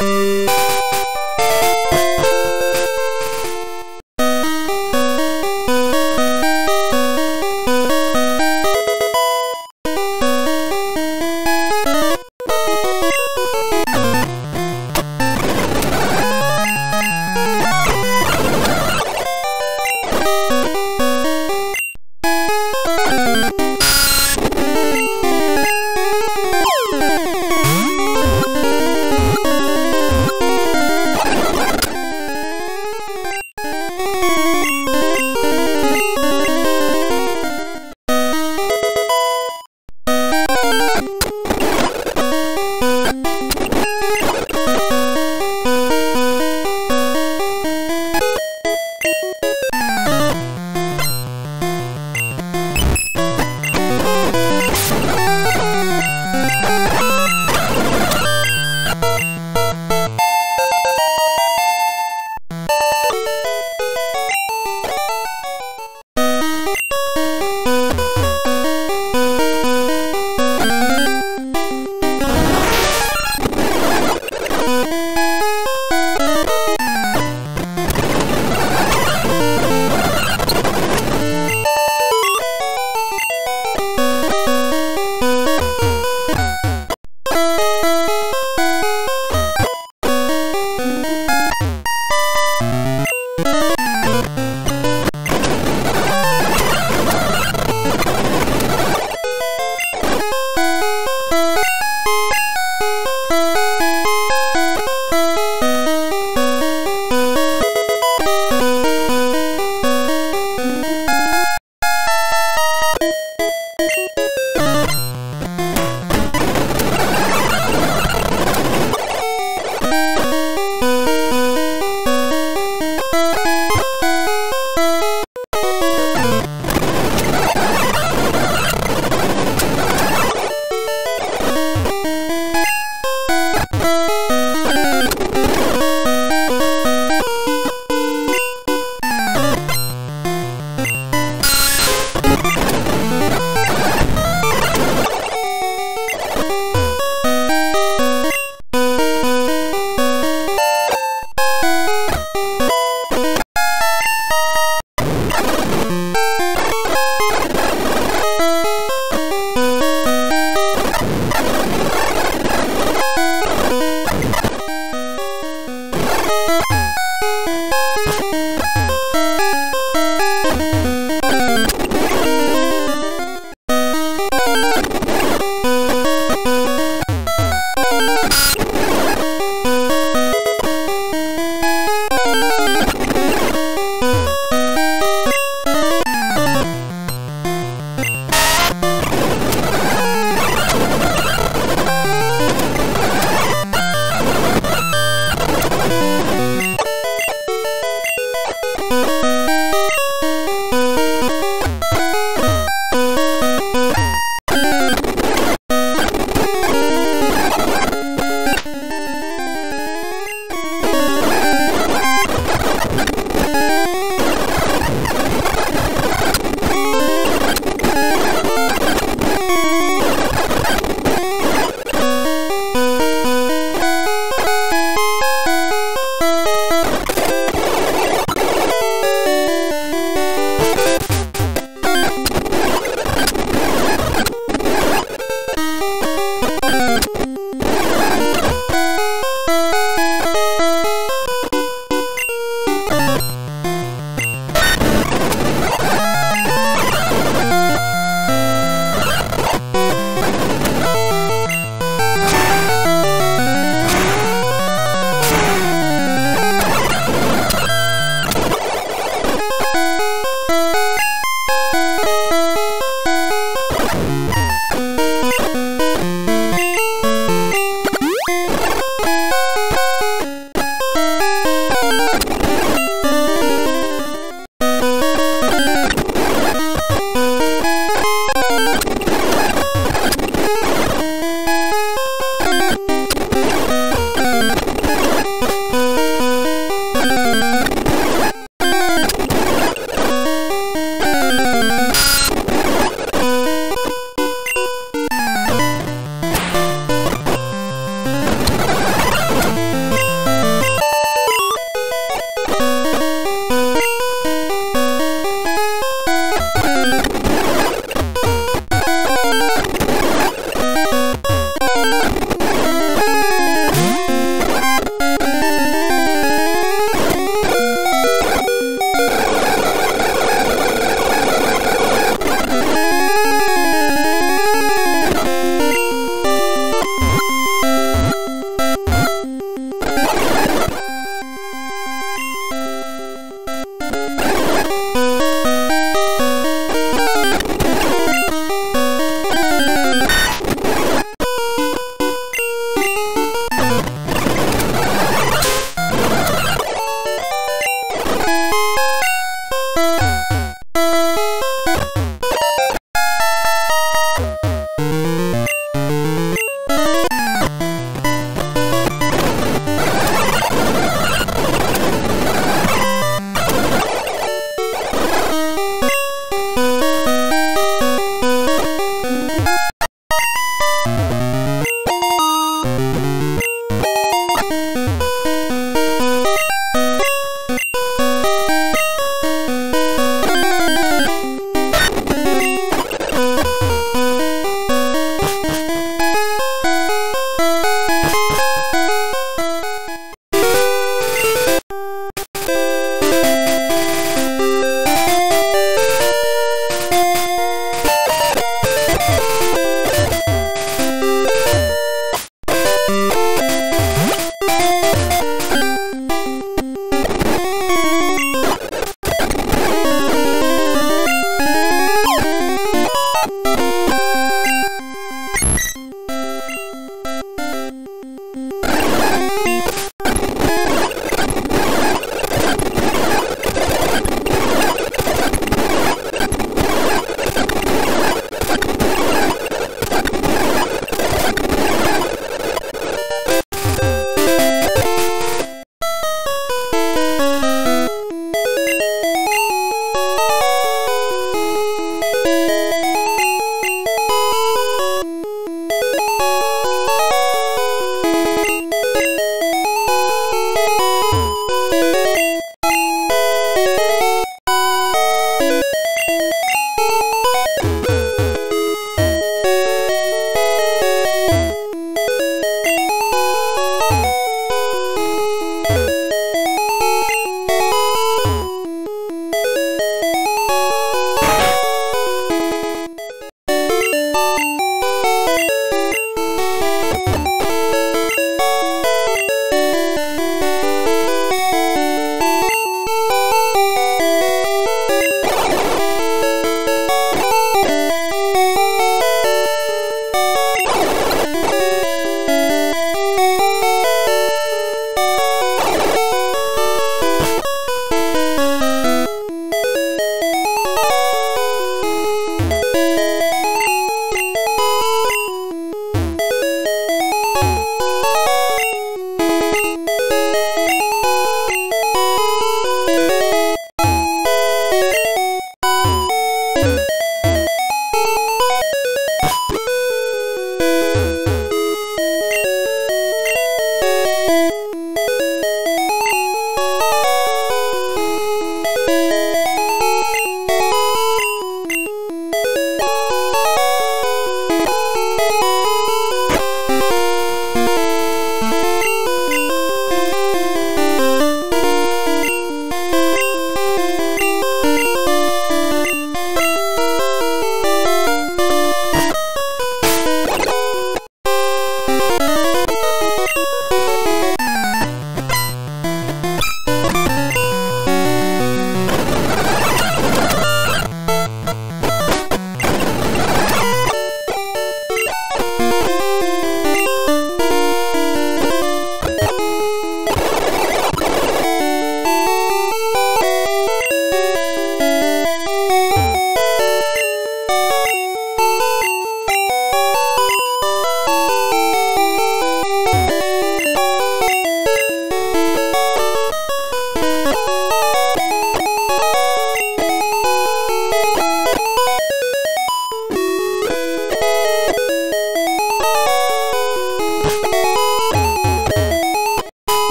Música